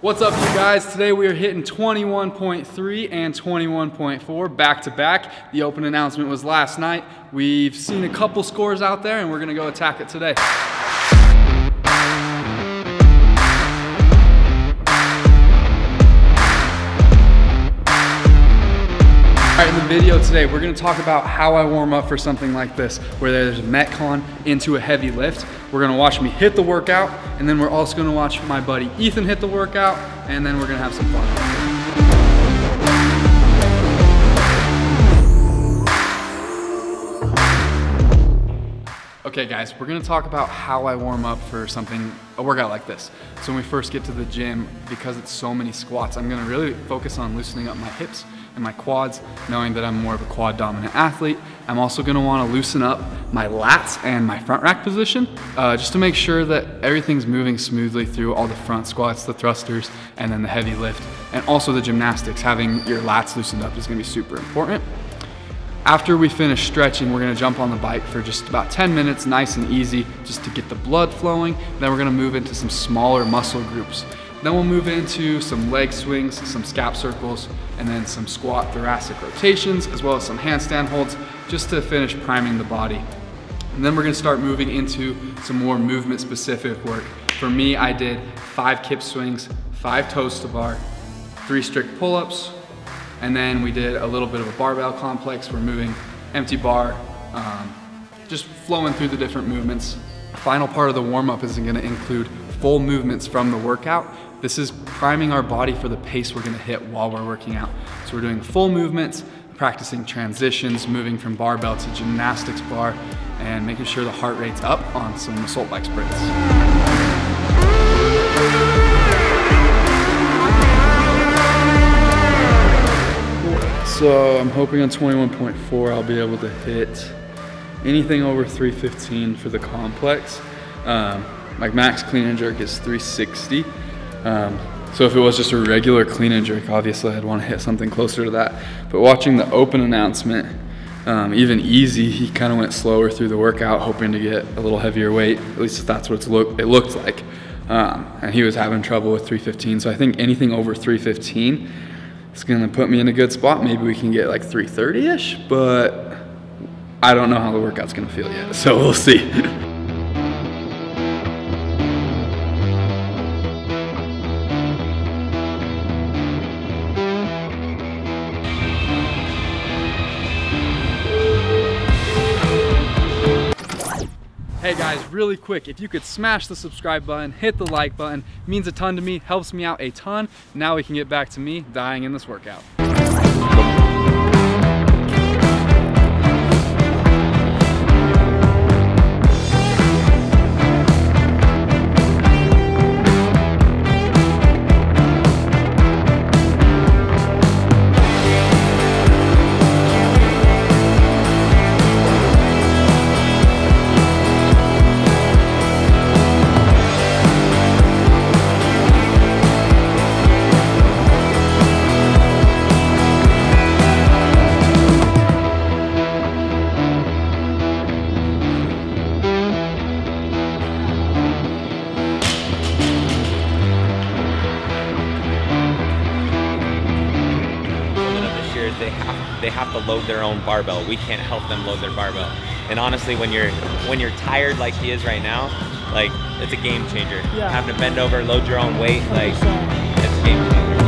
What's up you guys? Today we are hitting 21.3 and 21.4 back to back. The open announcement was last night. We've seen a couple scores out there and we're gonna go attack it today. All right, in the video today, we're gonna talk about how I warm up for something like this, where there's a Metcon into a heavy lift. We're gonna watch me hit the workout, and then we're also gonna watch my buddy Ethan hit the workout, and then we're gonna have some fun. Okay guys, we're gonna talk about how I warm up for something, a workout like this. So when we first get to the gym, because it's so many squats, I'm gonna really focus on loosening up my hips and my quads, knowing that I'm more of a quad dominant athlete. I'm also gonna wanna loosen up my lats and my front rack position, uh, just to make sure that everything's moving smoothly through all the front squats, the thrusters, and then the heavy lift. And also the gymnastics, having your lats loosened up is gonna be super important. After we finish stretching, we're gonna jump on the bike for just about 10 minutes, nice and easy, just to get the blood flowing. Then we're gonna move into some smaller muscle groups. Then we'll move into some leg swings, some scap circles, and then some squat thoracic rotations, as well as some handstand holds, just to finish priming the body. And then we're gonna start moving into some more movement specific work. For me, I did five kip swings, five toes to bar, three strict pull-ups, and then we did a little bit of a barbell complex. We're moving empty bar, um, just flowing through the different movements. Final part of the warm-up is gonna include full movements from the workout this is priming our body for the pace we're gonna hit while we're working out. So we're doing full movements, practicing transitions, moving from barbell to gymnastics bar, and making sure the heart rate's up on some assault bike sprints. So I'm hoping on 21.4 I'll be able to hit anything over 315 for the complex. Um, my max clean and jerk is 360. Um, so if it was just a regular clean and jerk, obviously I'd want to hit something closer to that. But watching the open announcement, um, even easy, he kind of went slower through the workout, hoping to get a little heavier weight. At least that's what look, it looked like. Um, and he was having trouble with 315. So I think anything over 315 is going to put me in a good spot. Maybe we can get like 330-ish, but I don't know how the workout's going to feel yet. So we'll see. Hey guys, really quick, if you could smash the subscribe button, hit the like button, means a ton to me, helps me out a ton. Now we can get back to me dying in this workout. They have they have to load their own barbell. We can't help them load their barbell. And honestly, when you're when you're tired like he is right now, like it's a game changer. Yeah. Having to bend over, load your own weight, like it's a game changer.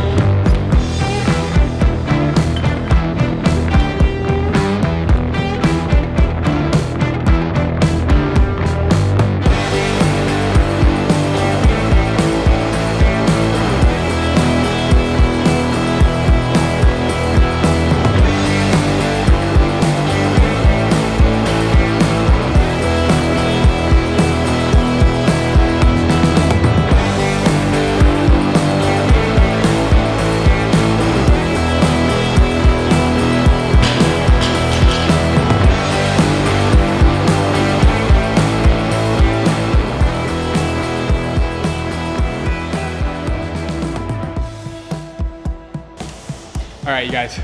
All right, you guys,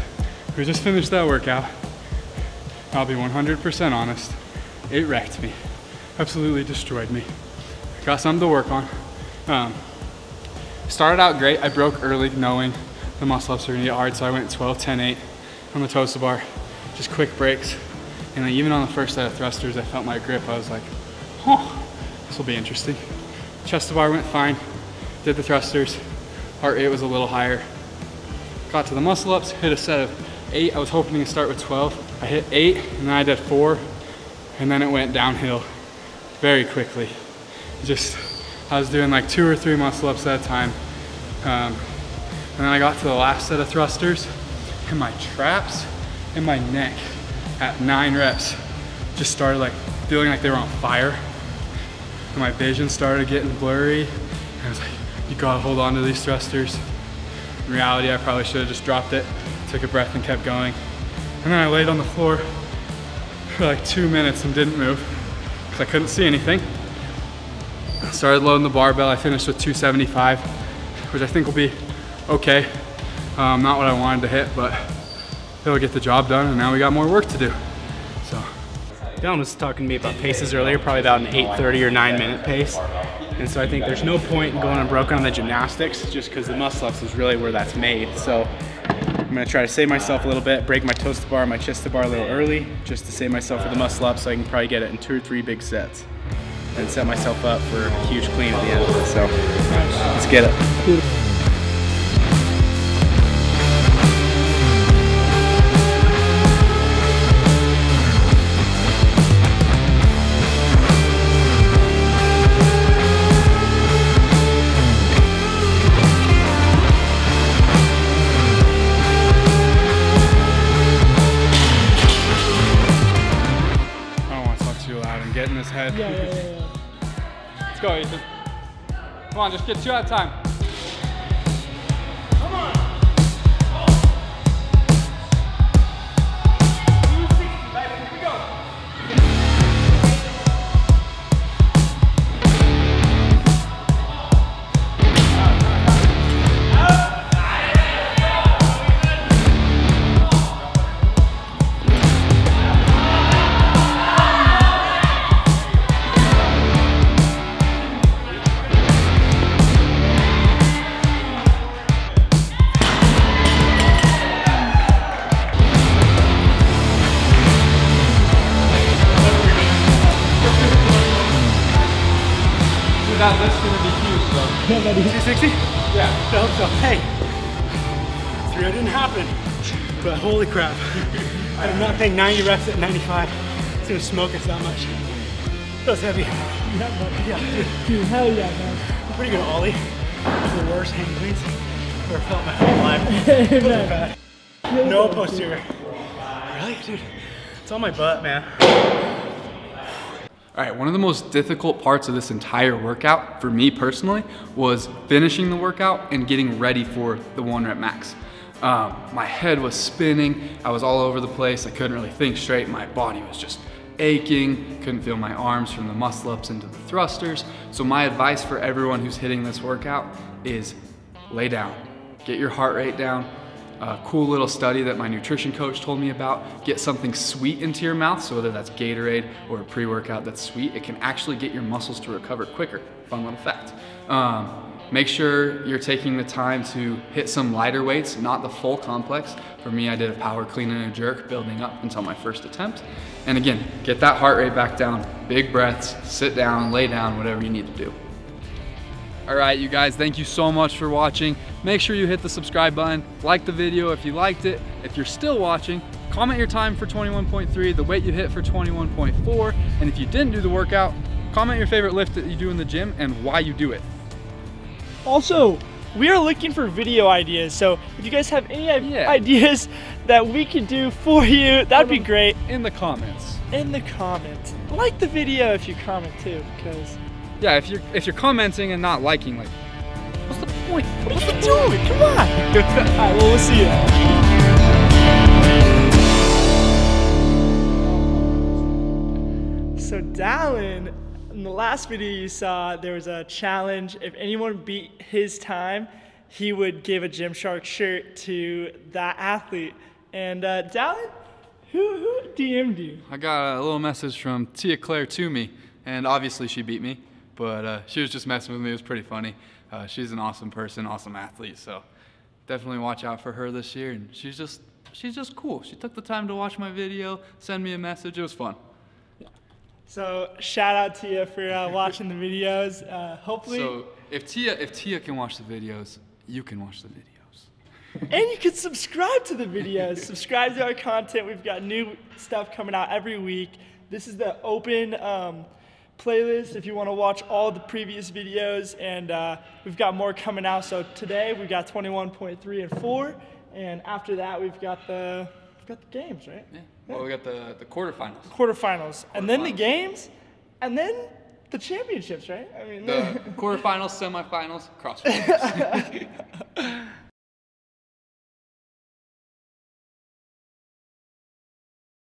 we just finished that workout. I'll be 100% honest, it wrecked me. Absolutely destroyed me. Got something to work on. Um, started out great. I broke early knowing the muscle ups are gonna get hard, so I went 12, 10, 8 on the toes to bar, just quick breaks. And even on the first set of thrusters, I felt my grip. I was like, huh, this will be interesting. Chest to bar went fine. Did the thrusters. Heart rate was a little higher. Got to the muscle ups, hit a set of eight. I was hoping to start with 12. I hit eight, and then I did four, and then it went downhill very quickly. Just, I was doing like two or three muscle ups at a time. Um, and then I got to the last set of thrusters, and my traps and my neck at nine reps just started like feeling like they were on fire. And my vision started getting blurry. And I was like, you gotta hold on to these thrusters. In reality, I probably should have just dropped it, took a breath and kept going. And then I laid on the floor for like two minutes and didn't move because I couldn't see anything. Started loading the barbell. I finished with 275, which I think will be okay. Um, not what I wanted to hit, but it'll get the job done. And now we got more work to do. So. Dylan was talking to me about paces earlier, probably about an 8.30 or 9 minute pace. And so I think there's no point in going unbroken on the gymnastics just because the muscle ups is really where that's made. So I'm gonna try to save myself a little bit, break my toes to bar, my chest to bar a little early, just to save myself for the muscle up so I can probably get it in two or three big sets. And set myself up for a huge clean at the end. So, let's get it. So let's go, it. Come on, just get two at a time. Though. Yeah, buddy. 260? Yeah. I hope so. Hey, three didn't happen, but holy crap. I did not think 90 reps at 95. It's gonna smoke us that much. That was heavy. Yeah, buddy. Yeah, dude. Hell yeah, man. I'm pretty good at Ollie. The worst hang cleans I've ever felt my whole life. Bad. No posterior. Really, dude? It's on my butt, man. All right, one of the most difficult parts of this entire workout for me personally was finishing the workout and getting ready for the one rep max. Um, my head was spinning, I was all over the place, I couldn't really think straight, my body was just aching, couldn't feel my arms from the muscle ups into the thrusters. So my advice for everyone who's hitting this workout is lay down, get your heart rate down, a cool little study that my nutrition coach told me about. Get something sweet into your mouth, so whether that's Gatorade or a pre-workout that's sweet, it can actually get your muscles to recover quicker. Fun little fact. Um, make sure you're taking the time to hit some lighter weights, not the full complex. For me, I did a power clean and a jerk building up until my first attempt. And again, get that heart rate back down, big breaths, sit down, lay down, whatever you need to do. All right, you guys, thank you so much for watching. Make sure you hit the subscribe button, like the video if you liked it. If you're still watching, comment your time for 21.3, the weight you hit for 21.4, and if you didn't do the workout, comment your favorite lift that you do in the gym and why you do it. Also, we are looking for video ideas, so if you guys have any yeah. ideas that we can do for you, that'd be great. In the comments. In the comments. Like the video if you comment too, because yeah, if you're if you're commenting and not liking, like, what's the point? What are you doing? Come on. All right, well, we'll see you. So Dallin, in the last video you saw, there was a challenge. If anyone beat his time, he would give a Gymshark shirt to that athlete. And uh, Dallin, who, who DM'd you? I got a little message from Tia-Clair to me, and obviously she beat me but uh, she was just messing with me. It was pretty funny. Uh, she's an awesome person, awesome athlete. So definitely watch out for her this year. And she's just she's just cool. She took the time to watch my video, send me a message. It was fun. So shout out to you for uh, watching the videos. Uh, hopefully, So if Tia if Tia can watch the videos, you can watch the videos. and you can subscribe to the videos. subscribe to our content. We've got new stuff coming out every week. This is the open um, playlist if you want to watch all the previous videos, and uh, we've got more coming out. So today we've got 21.3 and 4, and after that we've got the we've got the games, right? Yeah. Well, we got the the quarterfinals. Quarterfinals, and then the games, and then the championships, right? I mean, The quarterfinals, semifinals, crossfinals.